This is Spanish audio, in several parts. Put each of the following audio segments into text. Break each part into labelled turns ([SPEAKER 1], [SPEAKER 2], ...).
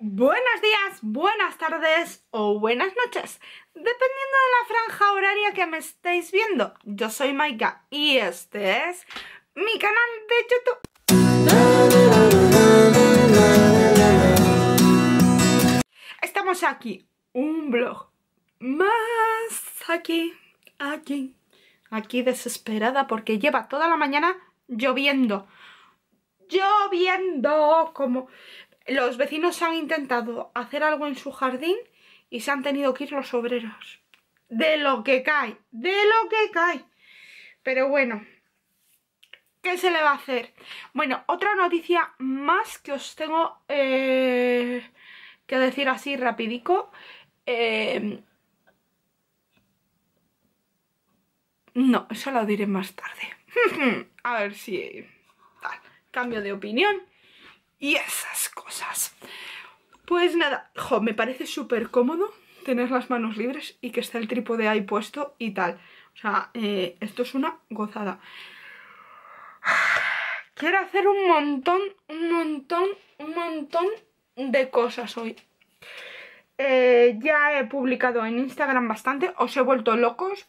[SPEAKER 1] Buenos días, buenas tardes o buenas noches, dependiendo de la franja horaria que me estéis viendo. Yo soy Maika y este es mi canal de YouTube. Estamos aquí, un blog más aquí, aquí, aquí desesperada porque lleva toda la mañana lloviendo. Lloviendo como los vecinos han intentado hacer algo en su jardín y se han tenido que ir los obreros. De lo que cae, de lo que cae. Pero bueno, ¿qué se le va a hacer? Bueno, otra noticia más que os tengo eh, que decir así rapidico. Eh, no, eso lo diré más tarde. a ver si... cambio de opinión y esas cosas. Pues nada, me parece súper cómodo tener las manos libres y que esté el trípode ahí puesto y tal. O sea, eh, esto es una gozada. Quiero hacer un montón, un montón, un montón de cosas hoy. Eh, ya he publicado en Instagram bastante, os he vuelto locos.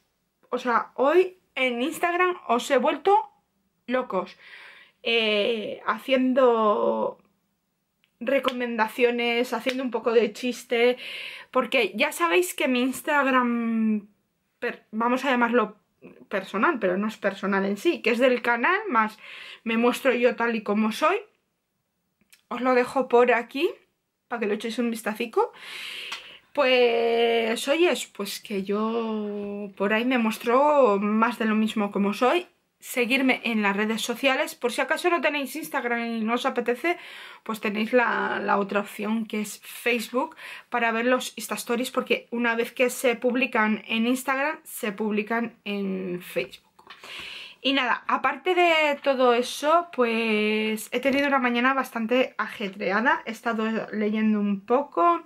[SPEAKER 1] O sea, hoy en Instagram os he vuelto locos. Eh, haciendo recomendaciones, haciendo un poco de chiste, porque ya sabéis que mi Instagram, vamos a llamarlo personal, pero no es personal en sí, que es del canal, más me muestro yo tal y como soy. Os lo dejo por aquí, para que lo echéis un vistacico. Pues oyes, pues que yo por ahí me muestro más de lo mismo como soy seguirme en las redes sociales. Por si acaso no tenéis Instagram y no os apetece, pues tenéis la, otra opción que es Facebook para ver los Insta Stories porque una vez que se publican en Instagram, se publican en Facebook. Y nada, aparte de todo eso, pues he tenido una mañana bastante ajetreada. He estado leyendo un poco,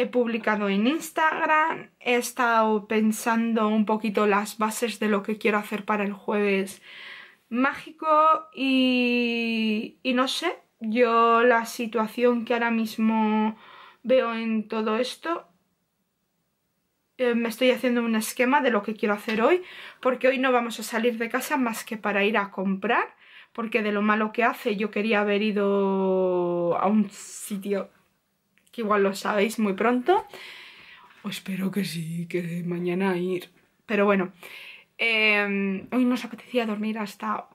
[SPEAKER 1] he publicado en Instagram, he estado pensando un poquito las bases de lo que quiero hacer para el jueves mágico y, no sé, yo la situación que ahora mismo veo en todo esto eh, me estoy haciendo un esquema de lo que quiero hacer hoy, porque hoy no vamos a salir de casa más que para ir a comprar, porque de lo malo que hace yo quería haber ido a un sitio que igual lo sabéis muy pronto. O espero que sí, que mañana ir. Pero bueno, em, hoy nos apetecía dormir hasta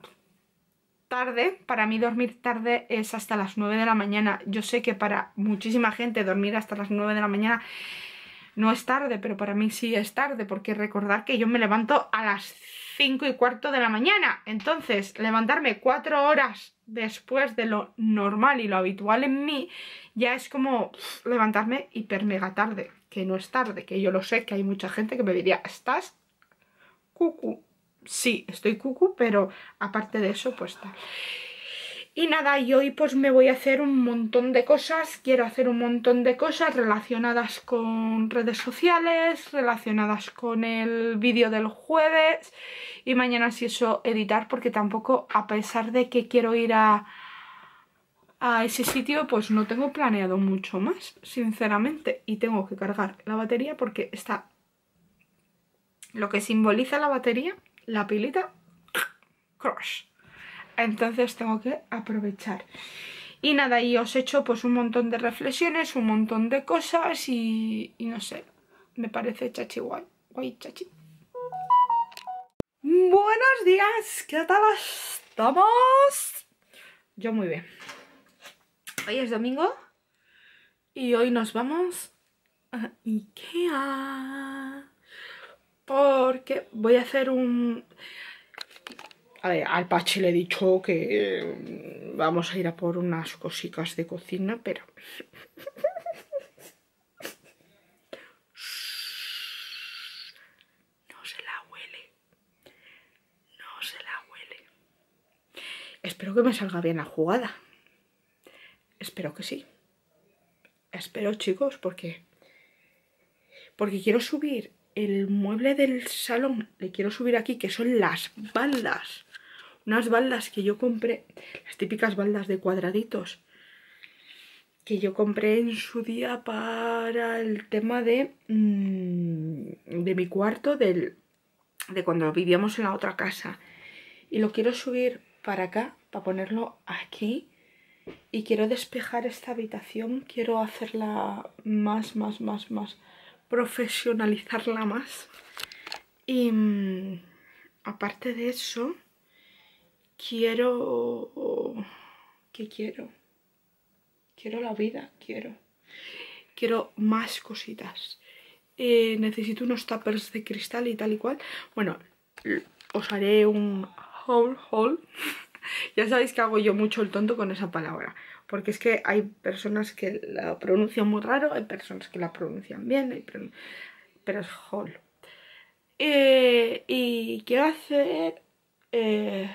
[SPEAKER 1] tarde. Para mí dormir tarde es hasta las 9 de la mañana. Yo sé que para muchísima gente dormir hasta las 9 de la mañana no es tarde, pero para mí sí es tarde, porque recordar que yo me levanto a las 5 y cuarto de la mañana. Entonces, levantarme 4 horas después de lo normal y lo habitual en mí, ya es como levantarme hiper mega tarde, que no es tarde, que yo lo sé, que hay mucha gente que me diría, ¿estás cucu? Sí, estoy cucu, pero aparte de eso, pues tal. Y nada, y hoy pues me voy a hacer un montón de cosas, quiero hacer un montón de cosas relacionadas con redes sociales, relacionadas con el vídeo del jueves y mañana si eso editar porque tampoco a pesar de que quiero ir a, a ese sitio pues no tengo planeado mucho más, sinceramente. Y tengo que cargar la batería porque está lo que simboliza la batería, la pilita, crush entonces tengo que aprovechar. Y nada, y os he hecho pues un montón de reflexiones, un montón de cosas y, no sé, me parece chachi guay, guay chachi. Buenos días, ¿qué tal estamos? Yo muy bien. Hoy es domingo y hoy nos vamos a Ikea porque voy a hacer un al Pachi le he dicho que mm, vamos a ir a por unas cositas de cocina, pero... No se la huele. No se la huele. Espero que me salga bien la jugada. Espero que sí. Espero, chicos, porque... Porque quiero subir el mueble del salón. Le quiero subir aquí, que son las baldas unas baldas que yo compré, las típicas baldas de cuadraditos, que yo compré en su día para el tema de, mm, de mi cuarto, del, de cuando vivíamos en la otra casa. Y lo quiero subir para acá, para ponerlo aquí. Y quiero despejar esta habitación, quiero hacerla más, más, más, más, profesionalizarla más. Y mm, aparte de eso, quiero... ¿Qué quiero? Quiero la vida, quiero. Quiero más cositas. Eh, necesito unos tuppers de cristal y tal y cual. Bueno, os haré un haul, haul. ya sabéis que hago yo mucho el tonto con esa palabra. Porque es que hay personas que la pronuncian muy raro, hay personas que la pronuncian bien, pero es haul. Eh, y quiero hacer... Eh,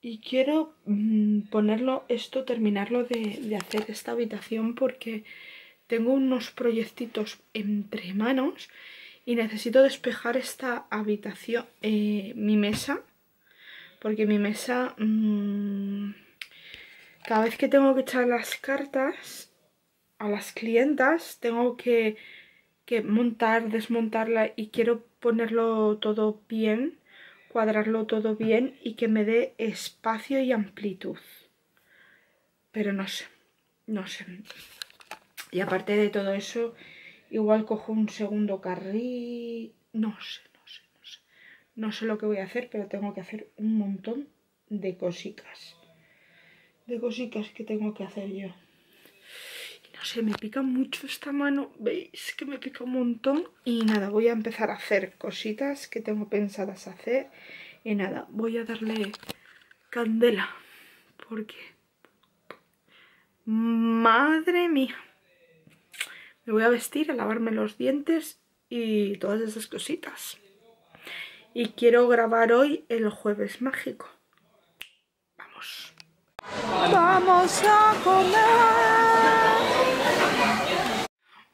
[SPEAKER 1] y quiero mm, ponerlo, esto, terminarlo de, hacer esta habitación porque tengo unos proyectitos entre manos y necesito despejar esta habitación, eh, mi mesa, porque mi mesa, mm, cada vez que tengo que echar las cartas a las clientas, tengo que, que montar, desmontarla y quiero ponerlo todo bien cuadrarlo todo bien y que me dé espacio y amplitud. Pero no sé, no sé. Y aparte de todo eso, igual cojo un segundo carril... No sé. No sé lo que voy a hacer, pero tengo que hacer un montón de cositas. De cositas que tengo que hacer yo. No sé, me pica mucho esta mano, veis que me pica un montón. Y nada, voy a empezar a hacer cositas que tengo pensadas hacer. Y nada, voy a darle candela porque madre mía me voy a vestir, a lavarme los dientes y todas esas cositas y quiero grabar hoy el jueves mágico vamos vamos a comer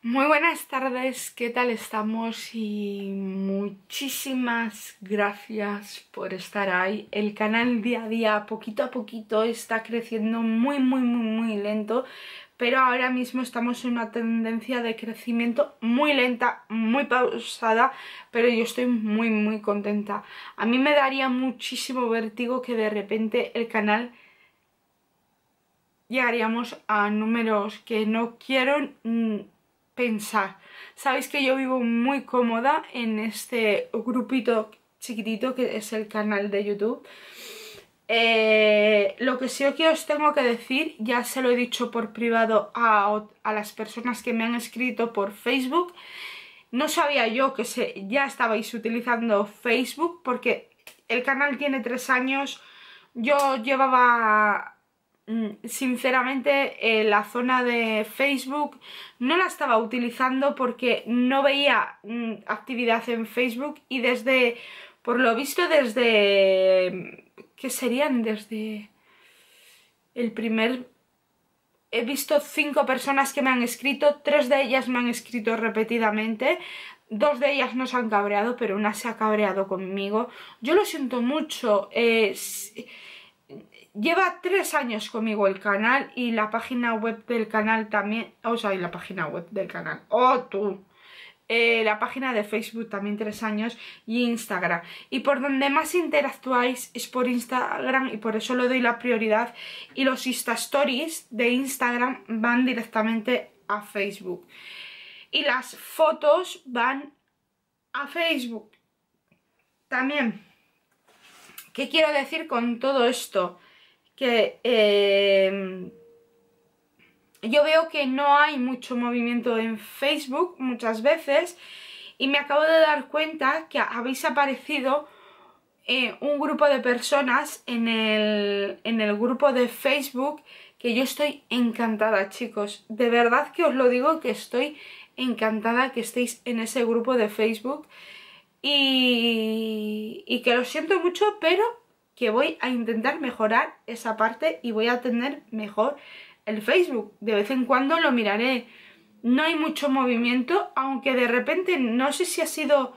[SPEAKER 1] muy buenas tardes, ¿qué tal estamos? Y muchísimas gracias por estar ahí. El canal día a día, poquito a poquito, está creciendo muy, muy, muy, muy lento. Pero ahora mismo estamos en una tendencia de crecimiento muy lenta, muy pausada, pero yo estoy muy, muy contenta. A mí me daría muchísimo vértigo que de repente el canal llegaríamos a números que no quiero pensar. Sabéis que yo vivo muy cómoda en este grupito chiquitito que es el canal de YouTube. Eh, lo que sí que os tengo que decir, ya se lo he dicho por privado a, las personas que me han escrito por Facebook. No sabía yo que se, ya estabais utilizando Facebook porque el canal tiene tres años. Yo llevaba Mm, sinceramente eh, la zona de Facebook no la estaba utilizando porque no veía mm, actividad en Facebook y desde, por lo visto desde, ¿qué serían? Desde el primer... He visto cinco personas que me han escrito, tres de ellas me han escrito repetidamente, dos de ellas no se han cabreado, pero una se ha cabreado conmigo. Yo lo siento mucho, eh, Lleva tres años conmigo el canal y la página web del canal también, o sea, y la página web del canal, oh tú, eh, la página de Facebook también tres años y Instagram. Y por donde más interactuáis es por Instagram y por eso le doy la prioridad. Y los Insta Stories de Instagram van directamente a Facebook. Y las fotos van a Facebook. También, ¿qué quiero decir con todo esto? que em, yo veo que no hay mucho movimiento en Facebook muchas veces y me acabo de dar cuenta que habéis aparecido eh, un grupo de personas en el, en el grupo de Facebook que yo estoy encantada chicos, de verdad que os lo digo que estoy encantada que estéis en ese grupo de Facebook y, y que lo siento mucho pero que voy a intentar mejorar esa parte y voy a tener mejor el Facebook. De vez en cuando lo miraré. No hay mucho movimiento, aunque de repente, no sé si ha sido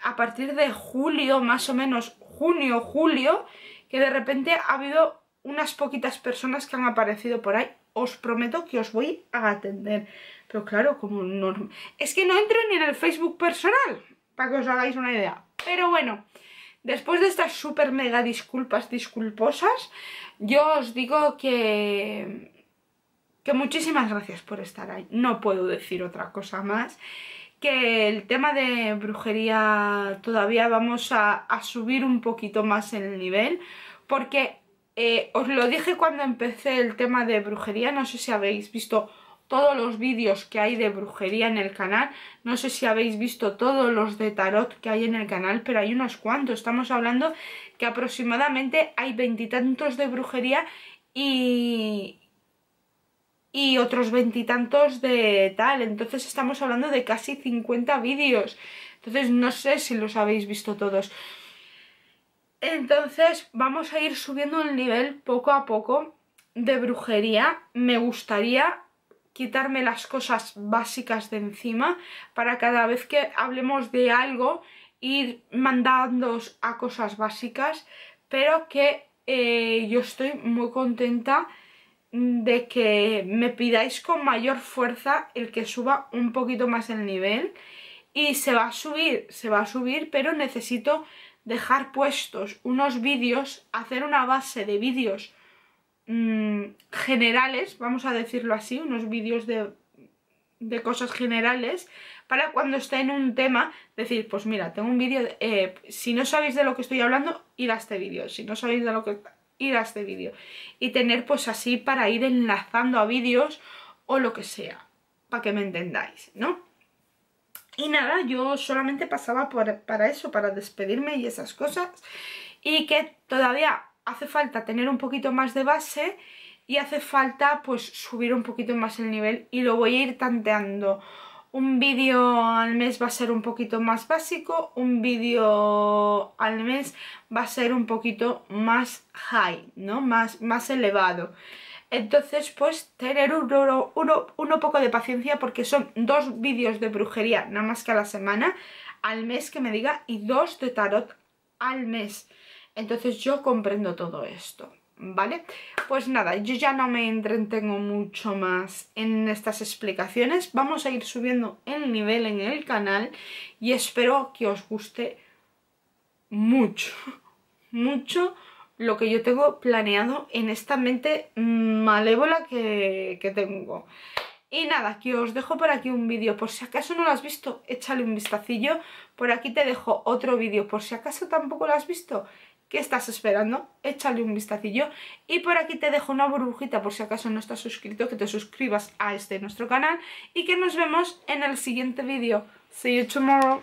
[SPEAKER 1] a partir de julio, más o menos junio, julio, que de repente ha habido unas poquitas personas que han aparecido por ahí. Os prometo que os voy a atender. Pero claro, como no... Es que no entro ni en el Facebook personal, para que os hagáis una idea. Pero bueno, después de estas súper mega disculpas disculposas, yo os digo que... Que muchísimas gracias por estar ahí. No puedo decir otra cosa más. Que el tema de brujería todavía vamos a, subir un poquito más el nivel porque eh, os lo dije cuando empecé el tema de brujería, no sé si habéis visto todos los vídeos que hay de brujería en el canal, no sé si habéis visto todos los de tarot que hay en el canal, pero hay unos cuantos, estamos hablando que aproximadamente hay veintitantos de brujería y, y otros veintitantos de tal. Entonces estamos hablando de casi 50 vídeos. Entonces no sé si los habéis visto todos. Entonces vamos a ir subiendo el nivel poco a poco de brujería. Me gustaría quitarme las cosas básicas de encima para cada vez que hablemos de algo ir mandándoos a cosas básicas. Pero que eh, yo estoy muy contenta de que me pidáis con mayor fuerza el que suba un poquito más el nivel. Y se va a subir, se va a subir, pero necesito dejar puestos unos vídeos, hacer una base de vídeos mm, generales, vamos a decirlo así, unos vídeos de, de, cosas generales, para cuando esté en un tema, decir, pues mira, tengo un vídeo, eh, si no sabéis de lo que estoy hablando, ir a este vídeo, si no sabéis de lo que ir a este vídeo. Y tener pues así para ir enlazando a vídeos o lo que sea, para que me entendáis, ¿no? Y nada, yo solamente pasaba por, para eso, para despedirme y esas cosas. Y que todavía hace falta tener un poquito más de base y hace falta pues subir un poquito más el nivel y lo voy a ir tanteando un vídeo al mes va a ser un poquito más básico, un vídeo al mes va a ser un poquito más high, ¿no? Más, más elevado. Entonces, pues, tener uno, uno, poco de paciencia porque son dos vídeos de brujería nada más que a la semana, al mes que me diga, y dos de tarot al mes. Entonces yo comprendo todo esto. ¿Vale? Pues nada, yo ya no me entretengo mucho más en estas explicaciones. Vamos a ir subiendo el nivel en el canal y espero que os guste mucho, mucho lo que yo tengo planeado en esta mente malévola que, que tengo. Y nada, que os dejo por aquí un vídeo, por si acaso no lo has visto, échale un vistacillo. Por aquí te dejo otro vídeo, por si acaso tampoco lo has visto, ¿Qué estás esperando? Échale un vistacillo. Y por aquí te dejo una burbujita por si acaso no estás suscrito, que te suscribas a este nuestro canal y que nos vemos en el siguiente vídeo. See you tomorrow.